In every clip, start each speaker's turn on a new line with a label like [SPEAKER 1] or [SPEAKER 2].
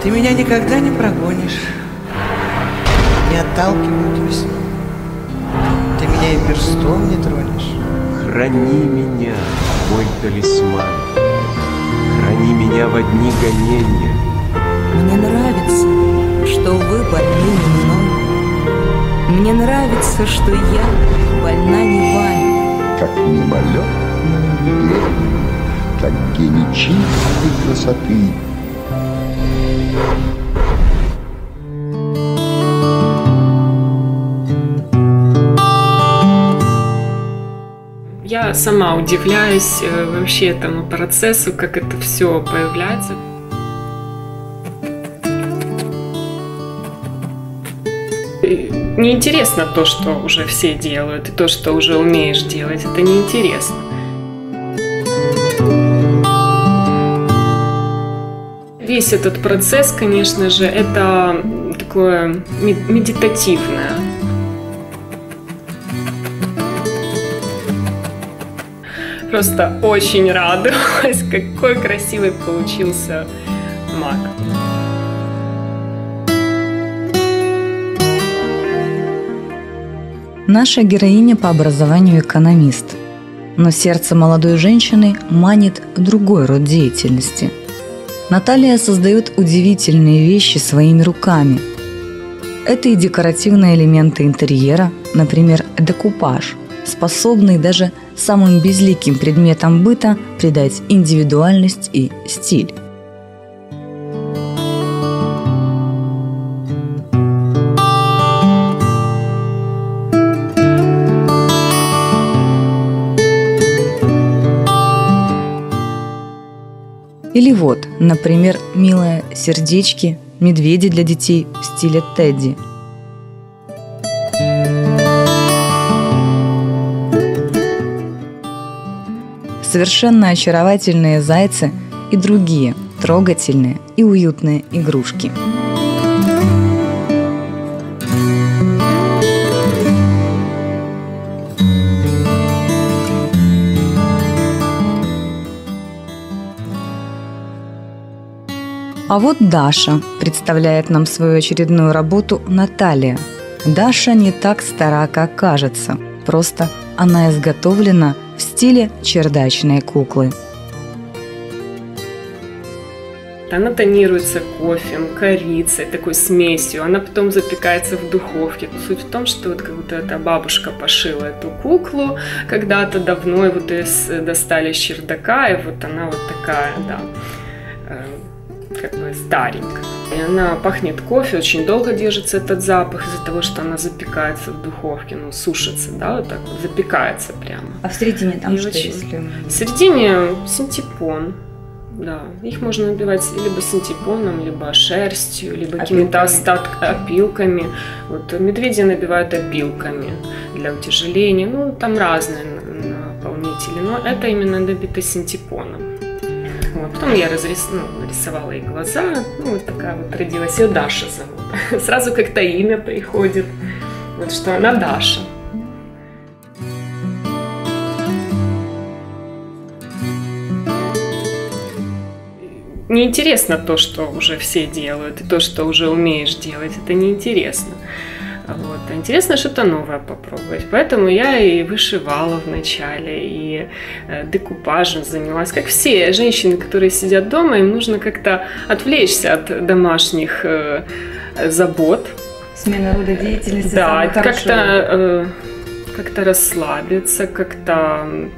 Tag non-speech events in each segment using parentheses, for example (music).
[SPEAKER 1] Ты меня никогда не прогонишь, не сне. Ты меня и перстом не тронешь.
[SPEAKER 2] Храни меня, мой талисман, храни меня в одни гонения.
[SPEAKER 3] Мне нравится, что вы больны не мной. Мне нравится, что я больна не вами.
[SPEAKER 4] Как мимолет, как гений чистой красоты.
[SPEAKER 5] Я сама удивляюсь э, вообще этому процессу, как это все появляется. Неинтересно то, что уже все делают, и то, что уже умеешь делать. Это неинтересно. Весь этот процесс, конечно же, это такое ме- медитативное. Просто очень радовалась, (laughs) какой красивый получился маг.
[SPEAKER 3] Наша героиня по образованию экономист. Но сердце молодой женщины манит другой род деятельности. Наталья создает удивительные вещи своими руками. Это и декоративные элементы интерьера, например, декупаж, способный даже самым безликим предметам быта придать индивидуальность и стиль. Вот, например, милые сердечки, медведи для детей в стиле Тедди. Совершенно очаровательные зайцы и другие трогательные и уютные игрушки. А вот Даша представляет нам свою очередную работу Наталья. Даша не так стара, как кажется. Просто она изготовлена в стиле чердачной куклы.
[SPEAKER 5] Она тонируется кофем, корицей, такой смесью. Она потом запекается в духовке. Суть в том, что вот как будто эта бабушка пошила эту куклу когда-то давно, и вот ее достали с чердака, и вот она вот такая, да, э, как бы старенькая. И она пахнет кофе, очень долго держится этот запах из-за того, что она запекается в духовке, ну, сушится, да, вот так вот, запекается прямо.
[SPEAKER 3] А в середине там
[SPEAKER 5] И
[SPEAKER 3] что,
[SPEAKER 5] очень-
[SPEAKER 3] если...
[SPEAKER 5] В середине синтепон. Да, их можно набивать либо синтепоном, либо шерстью, либо какими-то остатками, опилками. Вот медведи набивают опилками для утяжеления. Ну, там разные наполнители, но это именно набито синтепоном. Потом я разрис... ну, нарисовала ей глаза. Ну, вот такая вот родилась. Ее Даша зовут. (laughs) Сразу как-то имя приходит. Вот что она Даша. неинтересно то, что уже все делают, и то, что уже умеешь делать. Это неинтересно. Вот. Интересно что-то новое попробовать. Поэтому я и вышивала вначале, и э, декупажем занялась. Как все женщины, которые сидят дома, им нужно как-то отвлечься от домашних э, забот,
[SPEAKER 3] Смена рода деятельности
[SPEAKER 5] да, как-то э, как-то расслабиться, как-то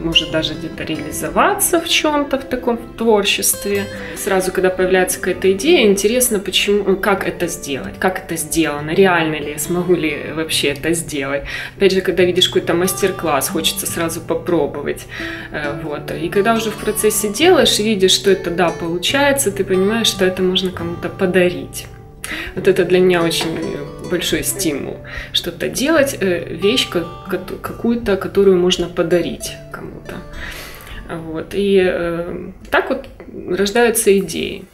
[SPEAKER 5] может даже где-то реализоваться в чем-то в таком творчестве. Сразу, когда появляется какая-то идея, интересно, почему, как это сделать, как это сделано, реально ли, смогу ли вообще это сделать. Опять же, когда видишь какой-то мастер-класс, хочется сразу попробовать. Э, Вот. И когда уже в процессе делаешь, видишь, что это, да, получается, ты понимаешь, что это можно кому-то подарить. Вот это для меня очень большой стимул. Что-то делать, э, вещь ка- ка- какую-то, которую можно подарить кому-то. Вот. И э, так вот рождаются идеи.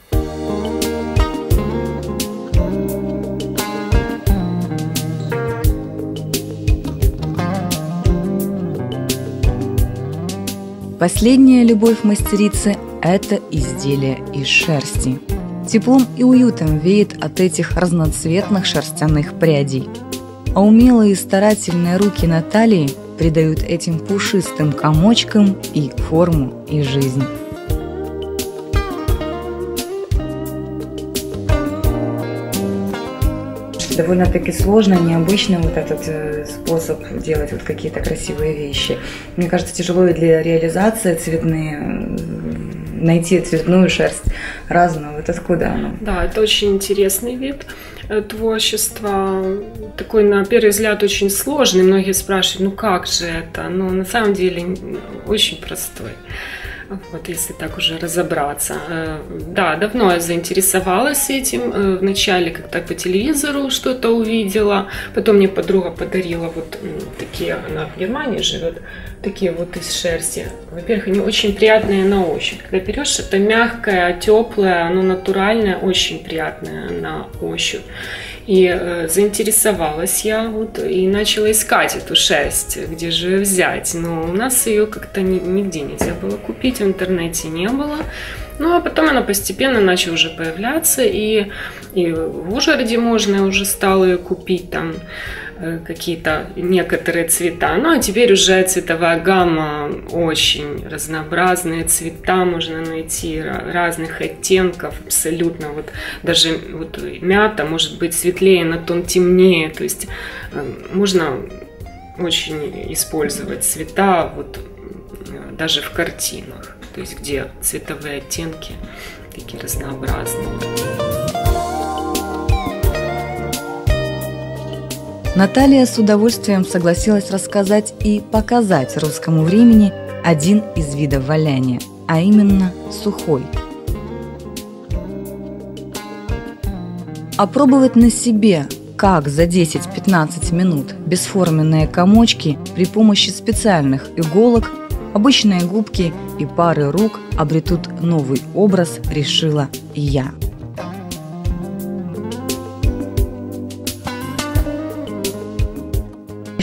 [SPEAKER 3] Последняя любовь мастерицы – это изделие из шерсти. Теплом и уютом веет от этих разноцветных шерстяных прядей. А умелые и старательные руки Натальи придают этим пушистым комочкам и форму, и жизнь. довольно-таки сложно, необычно вот этот э, способ делать вот какие-то красивые вещи. Мне кажется, тяжело и для реализации цветные найти цветную шерсть разную. Вот откуда оно?
[SPEAKER 5] Да, это очень интересный вид э, творчества. Такой, на первый взгляд, очень сложный. Многие спрашивают, ну как же это? Ну, на самом деле, очень простой. Вот если так уже разобраться. Э, да, давно я заинтересовалась этим. Э, вначале как-то по телевизору что-то увидела. Потом мне подруга подарила вот такие, она в Германии живет, такие вот из шерсти. Во-первых, они очень приятные на ощупь. Когда берешь, это мягкое, теплое, оно натуральное, очень приятное на ощупь. И э, заинтересовалась я вот и начала искать эту шерсть, где же взять. Но у нас ее как-то ни, нигде нельзя было купить, в интернете не было. Ну, а потом она постепенно начала уже появляться, и, и в Ужгороде можно уже стало ее купить там. Э, какие-то некоторые цвета. Ну а теперь уже цветовая гамма очень разнообразные цвета можно найти разных оттенков абсолютно. Вот даже вот мята может быть светлее, на тон темнее. То есть э, можно очень использовать цвета вот э, даже в картинах, то есть где цветовые оттенки такие разнообразные.
[SPEAKER 3] Наталья с удовольствием согласилась рассказать и показать русскому времени один из видов валяния, а именно сухой. Опробовать на себе, как за 10-15 минут бесформенные комочки при помощи специальных иголок, обычные губки и пары рук обретут новый образ, решила и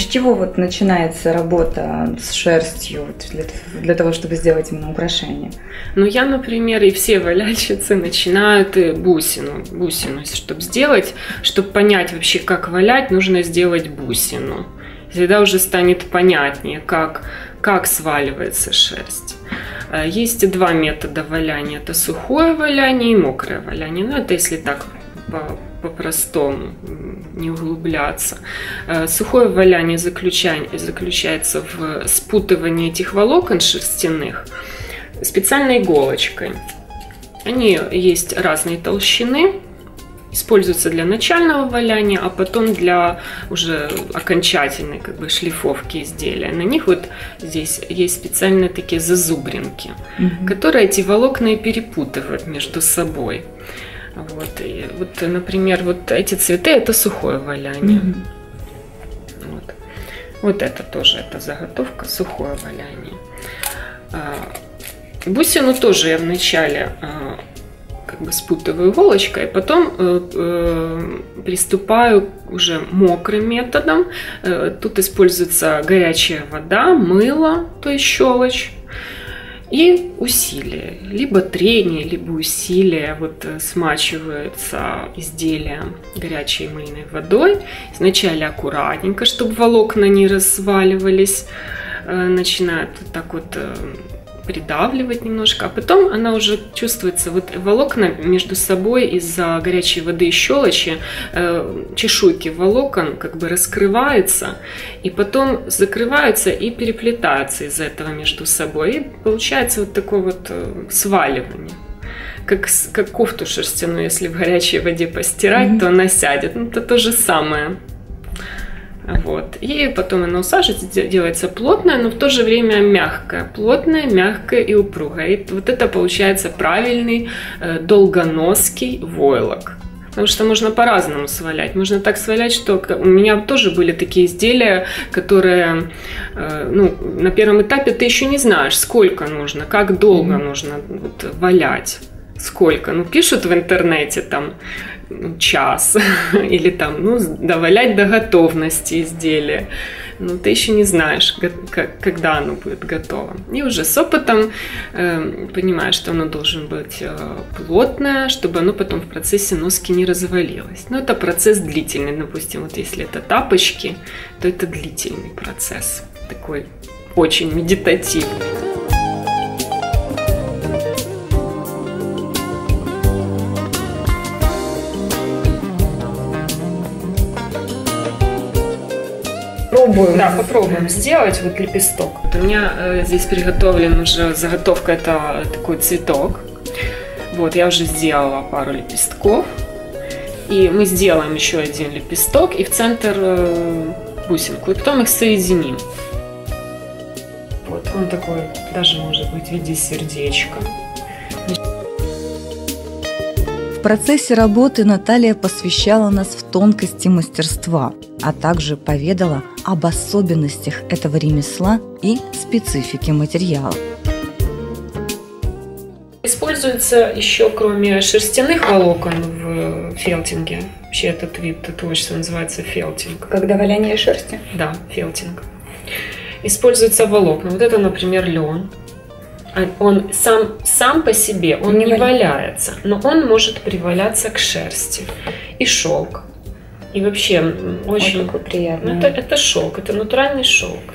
[SPEAKER 3] я. чего вот начинается работа с шерстью для, для того, чтобы сделать именно украшение?
[SPEAKER 5] Ну, я, например, и все валяльщицы начинают бусину, бусину, чтобы сделать, чтобы понять вообще, как валять, нужно сделать бусину. Тогда уже станет понятнее, как, как сваливается шерсть. Э, есть два метода валяния. Это сухое валяние и мокрое валяние. Ну, это если так по-простому, не углубляться. Э, сухое валяние заключается в спутывании этих волокон шерстяных специальной иголочкой. Они есть разной толщины, используются для начального валяния, а потом для уже окончательной как бы шлифовки изделия. На них вот здесь есть специальные такие зазубринки, угу. которые эти волокна и перепутывают между собой. Вот, и вот, например, вот эти цветы это сухое валяние. Mm-hmm. Вот. вот это тоже, это заготовка, сухое валяние. А, бусину тоже я вначале а, как бы спутываю иголочкой, потом э, э, приступаю уже мокрым методом. Э, тут используется горячая вода, мыло, то есть щелочь и усилие, либо трение, либо усилие, вот э, смачивается изделие горячей мыльной водой. Сначала аккуратненько, чтобы волокна не разваливались, э, начинают вот так вот э, придавливать немножко, а потом она уже чувствуется, вот волокна между собой из-за горячей воды и щелочи, э, чешуйки волокон как бы раскрываются, и потом закрываются и переплетаются из-за этого между собой, и получается вот такое вот э, сваливание как, как кофту шерстяную, если в горячей воде постирать, mm-hmm. то она сядет. Ну, это то же самое. Вот. И потом она усаживается, делается плотная, но в то же время мягкая. Плотная, мягкая и упругая. И вот это получается правильный э, долгоноский войлок. Потому что можно по-разному свалять. Можно так свалять, что у меня тоже были такие изделия, которые, э, ну, на первом этапе ты еще не знаешь, сколько нужно, как долго mm-hmm. нужно вот, валять сколько? Ну, пишут в интернете там час (laughs) или там, ну, довалять до готовности изделия. но ты еще не знаешь, когда оно будет готово. И уже с опытом э, понимаешь, что оно должен быть э, плотное, чтобы оно потом в процессе носки не развалилось. Но это процесс длительный, допустим, вот если это тапочки, то это длительный процесс, такой очень медитативный.
[SPEAKER 3] Попробуем.
[SPEAKER 5] Да, попробуем сделать вот лепесток. Вот у меня э, здесь приготовлен уже заготовка, это такой цветок. Вот, я уже сделала пару лепестков. И мы сделаем еще один лепесток и в центр э, бусинку. И потом их соединим. Вот, он такой даже может быть в виде сердечка.
[SPEAKER 3] Процессе работы Наталья посвящала нас в тонкости мастерства, а также поведала об особенностях этого ремесла и специфике материала.
[SPEAKER 5] Используется еще, кроме шерстяных волокон в фелтинге, вообще этот вид творчества называется фелтинг.
[SPEAKER 3] Когда валяние шерсти?
[SPEAKER 5] Да, фелтинг. Используются волокна. Вот это, например, лен. А он сам, сам по себе, он не, не валяется, но он может приваляться к шерсти. И шелк. И вообще очень...
[SPEAKER 3] Ой, приятно.
[SPEAKER 5] Ну, это, это шелк, это натуральный шелк.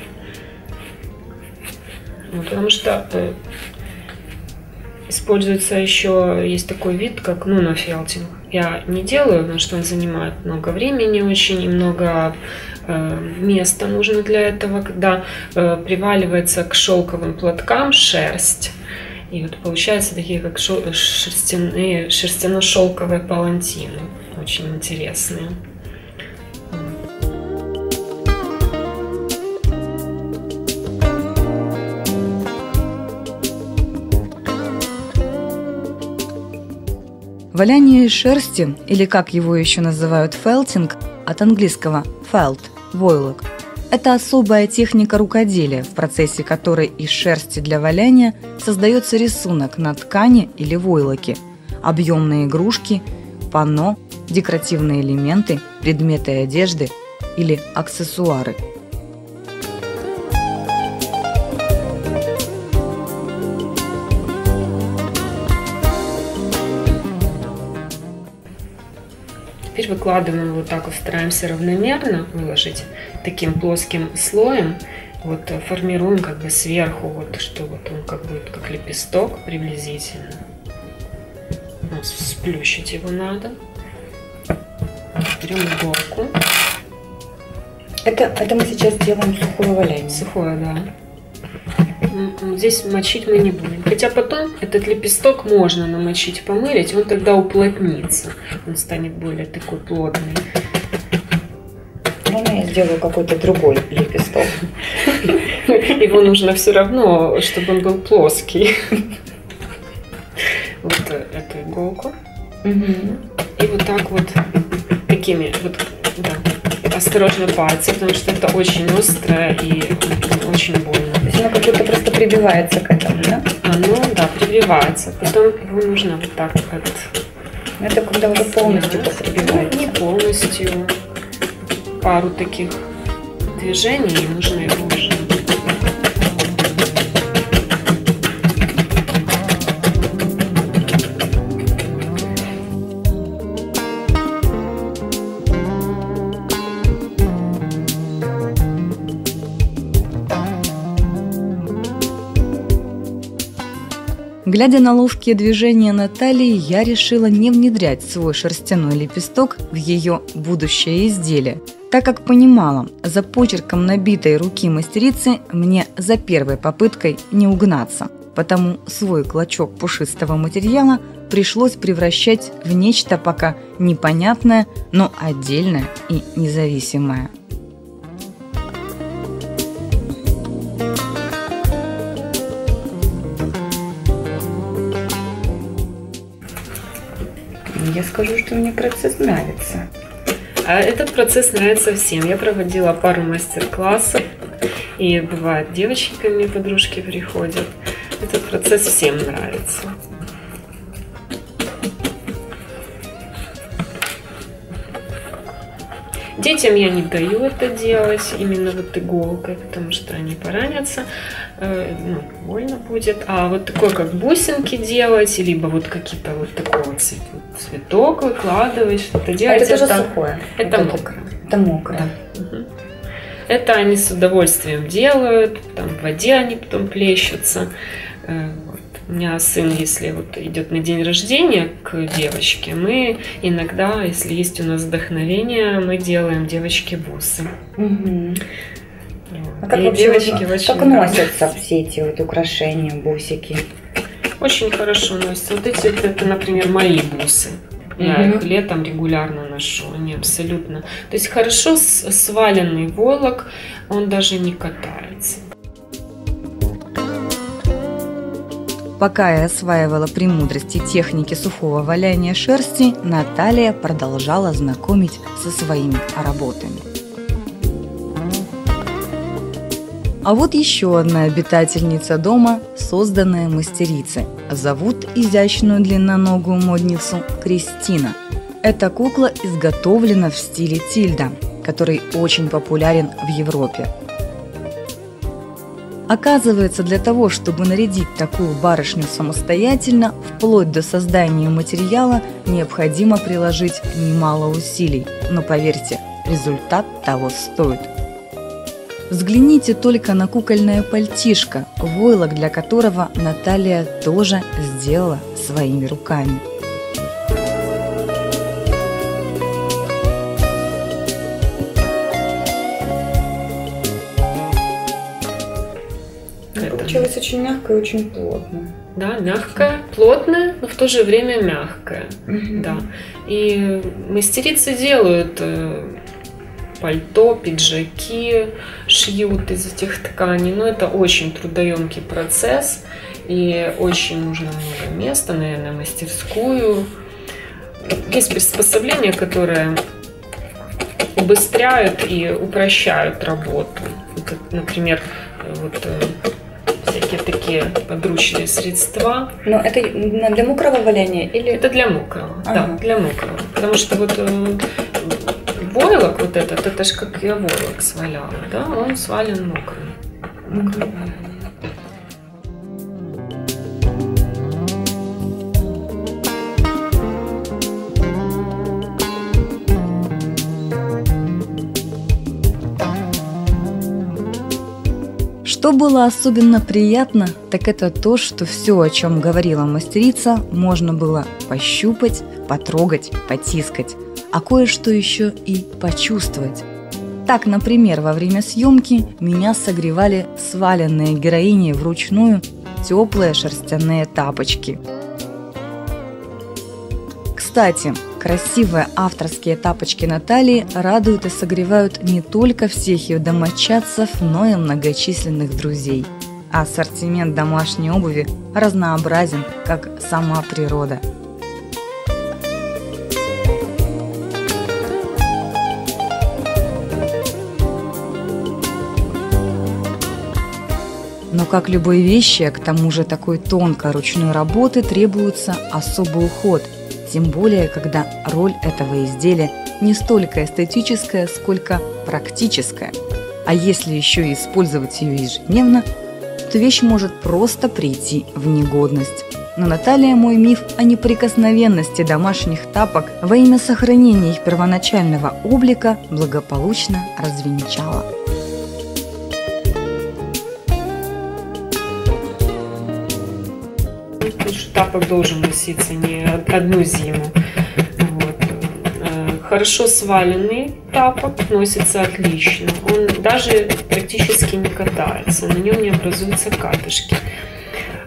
[SPEAKER 5] Ну, потому что э, используется еще, есть такой вид, как нунофелтинг. Я не делаю, потому что он занимает много времени очень и много место нужно для этого, когда э, приваливается к шелковым платкам шерсть. И вот получаются такие как шерстяные, шерстяно-шелковые палантины. Очень интересные.
[SPEAKER 3] Валяние шерсти, или как его еще называют фелтинг, от английского felt – войлок. Это особая техника рукоделия, в процессе которой из шерсти для валяния создается рисунок на ткани или войлоке, объемные игрушки, панно, декоративные элементы, предметы одежды или аксессуары –
[SPEAKER 5] выкладываем вот так вот, стараемся равномерно выложить таким плоским слоем. Вот э, формируем как бы сверху, вот что вот он как будет как лепесток приблизительно. Вот, сплющить его надо. Берем иголку.
[SPEAKER 3] Это, это мы сейчас делаем сухое валяние.
[SPEAKER 5] Сухое, да. Здесь мочить мы не будем. Хотя потом этот лепесток можно намочить, помылить, он тогда уплотнится. Он станет более такой плотный.
[SPEAKER 3] Можно я сделаю какой-то другой лепесток? (laughs)
[SPEAKER 5] Его нужно все равно, чтобы он был плоский. Вот эту иголку. И вот так вот, такими вот, да, осторожно пальцы, потому что это очень острое и очень больно
[SPEAKER 3] оно как будто просто прибивается к этому, да?
[SPEAKER 5] Оно, да, прибивается. Потом его нужно вот так вот.
[SPEAKER 3] Это когда уже полностью прибивается.
[SPEAKER 5] Не полностью. Пару таких движений нужно его уже
[SPEAKER 3] Глядя на ловкие движения Натальи, я решила не внедрять свой шерстяной лепесток в ее будущее изделие, так как понимала, за почерком набитой руки мастерицы мне за первой попыткой не угнаться. Потому свой клочок пушистого материала пришлось превращать в нечто пока непонятное, но отдельное и независимое. Скажу, что мне процесс нравится.
[SPEAKER 5] А этот процесс нравится всем. Я проводила пару мастер-классов, и бывает девочки ко мне, подружки приходят. Этот процесс всем нравится. Детям я не даю это делать именно вот иголкой, потому что они поранятся, ну, больно будет. А вот такое, как бусинки делать, либо вот какие-то вот такой вот цветок выкладывать, что-то
[SPEAKER 3] А
[SPEAKER 5] делать.
[SPEAKER 3] это тоже сухое?
[SPEAKER 5] Это
[SPEAKER 3] Вот
[SPEAKER 5] мокрое.
[SPEAKER 3] Это мокрое.
[SPEAKER 5] Мгм. Это они с удовольствием делают, там в воде они потом плещутся. Э, вот. У меня сын, если вот идет на день рождения к девочке, мы иногда, если есть у нас вдохновение, мы делаем девочке бусы.
[SPEAKER 3] Мгм. А как
[SPEAKER 5] И
[SPEAKER 3] вообще
[SPEAKER 5] девочки
[SPEAKER 3] вот-
[SPEAKER 5] очень
[SPEAKER 3] как носятся все эти вот украшения, бусики?
[SPEAKER 5] Очень хорошо носятся. Вот эти, это, это, например, мои бусы. Я
[SPEAKER 3] Мгм.
[SPEAKER 5] их летом регулярно ношу, они абсолютно... То есть хорошо сваленный волок, он даже не катается.
[SPEAKER 3] Пока я осваивала премудрости техники сухого валяния шерсти, Наталья продолжала знакомить со своими работами. А вот еще одна обитательница дома, созданная мастерицей. Зовут изящную длинноногую модницу Кристина. Эта кукла изготовлена в стиле тильда, который очень популярен в Европе. Оказывается, для того, чтобы нарядить такую барышню самостоятельно, вплоть до создания материала, необходимо приложить немало усилий. Но поверьте, результат того стоит. Взгляните только на кукольное пальтишко, войлок для которого Наталья тоже сделала своими руками. Получилось очень мягко и очень плотно.
[SPEAKER 5] Да, мягкая, плотная, но в то же время мягкая. Да. И мастерицы делают э, пальто, пиджаки, шьют из этих тканей. Но это очень трудоемкий процесс. И очень нужно много места, наверное, мастерскую. Есть приспособления, которые убыстряют и упрощают работу. Это, например, вот э, всякие такие подручные средства.
[SPEAKER 3] Но это для мокрого валяния или
[SPEAKER 5] Это для мокрого,
[SPEAKER 3] Ага.
[SPEAKER 5] да, для мокрого. Потому что вот э, войлок вот этот, это же как я войлок сваляла, да, он свален мокрым. Мокрым.
[SPEAKER 3] Что было особенно приятно, так это то, что все, о чем говорила мастерица, можно было пощупать, потрогать, потискать, а кое-что еще и почувствовать. Так, например, во время съемки меня согревали сваленные героини вручную теплые шерстяные тапочки. Кстати, красивые авторские тапочки Натальи радуют и согревают не только всех ее домочадцев, но и многочисленных друзей. Ассортимент домашней обуви разнообразен, как сама природа. Но как любой вещи, а к тому же такой тонкой ручной работы требуется особый уход, тем более, когда роль этого изделия не столько эстетическая, сколько практическая. А если еще и использовать ее ежедневно, то вещь может просто прийти в негодность. Но Наталья мой миф о неприкосновенности домашних тапок во имя сохранения их первоначального облика благополучно развенчала.
[SPEAKER 5] Тапок должен носиться не одну зиму. Вот. Э, Хорошо сваленный тапок носится отлично. Он даже практически не катается, на нем не образуются катышки.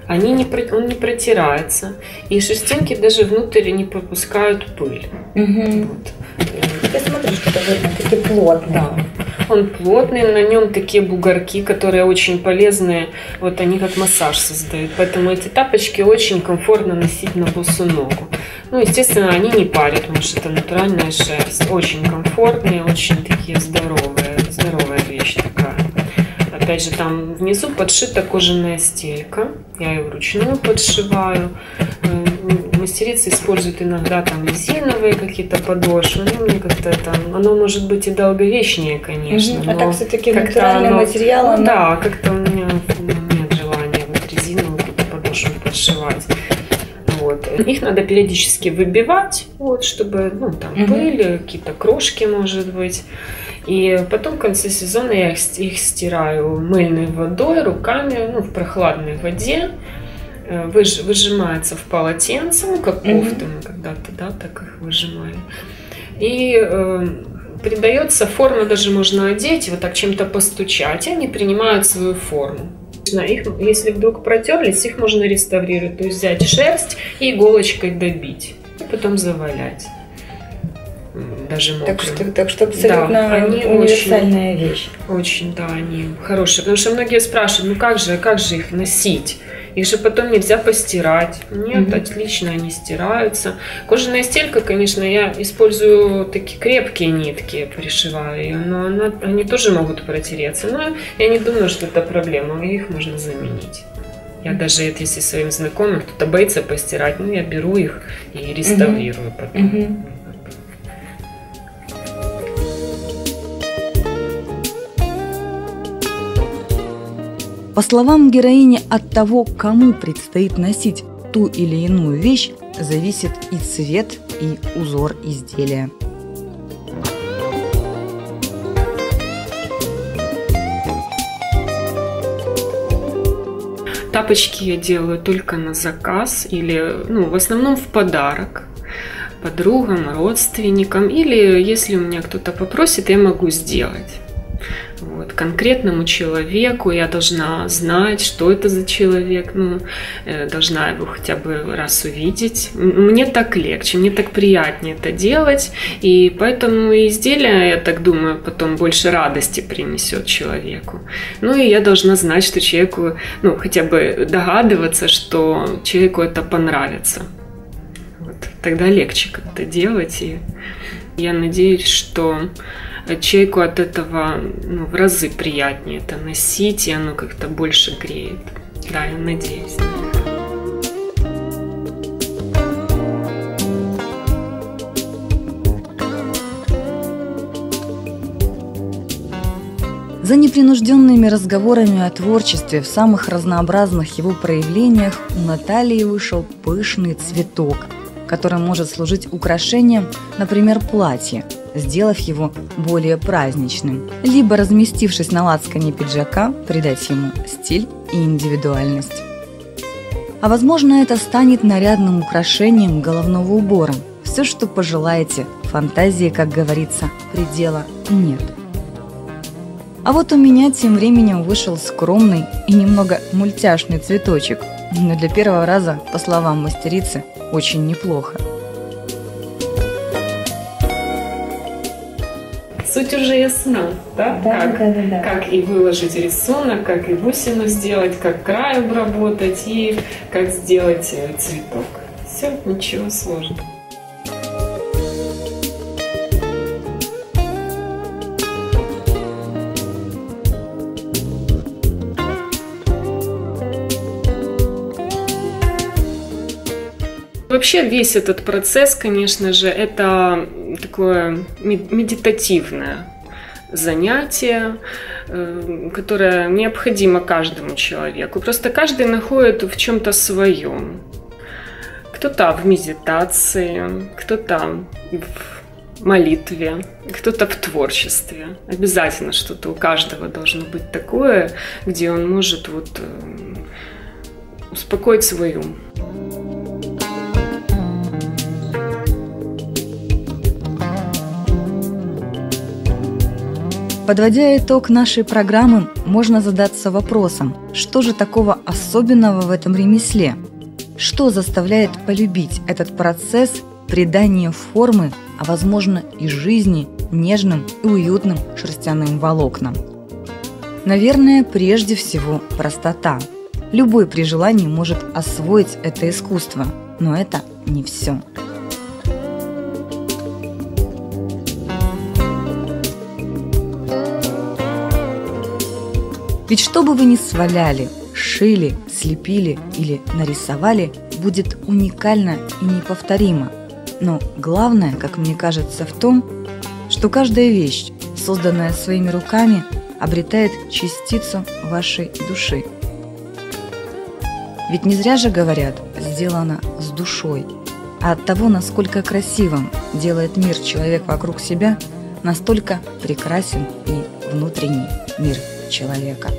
[SPEAKER 5] Они не, он не протирается, и шерстинки даже внутрь не пропускают пыль. Вот. Э,
[SPEAKER 3] Ты смотришь, что это такие плотные.
[SPEAKER 5] Да. Он плотный, на нем такие бугорки, которые очень полезные. Вот они как массаж создают. Поэтому эти тапочки очень комфортно носить на босу ногу. Ну, естественно, они не парят, потому что это натуральная шерсть. Очень комфортные, очень такие здоровые. Здоровая вещь такая. Опять же, там внизу подшита кожаная стелька. Я ее вручную подшиваю. Мастерицы используют иногда там резиновые какие-то подошвы. Ну, мне как-то это, оно может быть и долговечнее, конечно.
[SPEAKER 3] А
[SPEAKER 5] но
[SPEAKER 3] так все-таки натуральный
[SPEAKER 5] оно-
[SPEAKER 3] материал,
[SPEAKER 5] ну
[SPEAKER 3] оно-
[SPEAKER 5] Да, как-то у меня ну, нет желания вот резиновую какую-то подошву подшивать. Вот. Их надо периодически выбивать, вот, чтобы, ну, там,
[SPEAKER 3] Мгм.
[SPEAKER 5] пыль, какие-то крошки, может быть. И потом в конце сезона я их, их стираю мыльной водой, руками, ну, в прохладной воде. Э, выж- выжимается в полотенце, ну, как кофты мы когда-то, да, так их выжимали. И э, придается форма, даже можно одеть, вот так чем-то постучать, и они принимают свою форму. Их, если вдруг протерлись, их можно реставрировать, то есть взять шерсть и иголочкой добить, и потом завалять. Даже мокрым.
[SPEAKER 3] Так что, так что абсолютно
[SPEAKER 5] Да, они
[SPEAKER 3] универсальная вещь.
[SPEAKER 5] Очень, да, они хорошие. Потому что многие спрашивают, ну как же, как же их носить? Их же потом нельзя постирать. Нет,
[SPEAKER 3] Мгм.
[SPEAKER 5] отлично они стираются. Кожаная стелька, конечно, я использую такие крепкие нитки, пришиваю ее, но она, они тоже могут протереться. Но я не думаю, что это проблема, их можно заменить. Я даже, это, если своим знакомым кто-то боится постирать, ну, я беру их и реставрирую потом.
[SPEAKER 3] Мгм. По словам героини, от того, кому предстоит носить ту или иную вещь, зависит и цвет, и узор изделия.
[SPEAKER 5] Тапочки я делаю только на заказ или, ну, в основном в подарок подругам, родственникам или если у меня кто-то попросит, я могу сделать. Конкретному человеку я должна знать, что это за человек, ну, э, должна его хотя бы раз увидеть. Мне так легче, мне так приятнее это делать, и поэтому изделие, я так думаю, потом больше радости принесет человеку. Ну и я должна знать, что человеку, ну, хотя бы догадываться, что человеку это понравится. Вот. Тогда легче как-то делать. И я надеюсь, что человеку от этого ну, в разы приятнее это носить, и оно как-то больше греет. Да, я надеюсь.
[SPEAKER 3] За непринужденными разговорами о творчестве в самых разнообразных его проявлениях у Натальи вышел пышный цветок, который может служить украшением, например, платья, сделав его более праздничным, либо разместившись на лацкане пиджака, придать ему стиль и индивидуальность. А возможно, это станет нарядным украшением головного убора. Все, что пожелаете, фантазии, как говорится, предела нет. А вот у меня тем временем вышел скромный и немного мультяшный цветочек. Но для первого раза, по словам мастерицы, очень неплохо.
[SPEAKER 5] Суть уже ясна, да? как,
[SPEAKER 3] да.
[SPEAKER 5] как и выложить рисунок, как и бусину сделать, как край обработать и как сделать э, цветок. Все, ничего сложного. Вообще весь этот процесс, конечно же, это такое мед- медитативное занятие, э, которое необходимо каждому человеку. Просто каждый находит в чем-то своем. Кто-то в медитации, кто-то в молитве, кто-то в творчестве. Обязательно что-то у каждого должно быть такое, где он может вот э, успокоить свой ум.
[SPEAKER 3] Подводя итог нашей программы, можно задаться вопросом, что же такого особенного в этом ремесле? Что заставляет полюбить этот процесс придания формы, а возможно и жизни нежным и уютным шерстяным волокнам? Наверное, прежде всего простота. Любой при желании может освоить это искусство, но это не все. Ведь что бы вы ни сваляли, шили, слепили или нарисовали, будет уникальна и неповторима. Но главное, как мне кажется, в том, что каждая вещь, созданная своими руками, обретает частицу вашей души. Ведь не зря же говорят «сделано с душой», а от того, насколько красивым делает мир человек вокруг себя, настолько прекрасен и внутренний мир человека.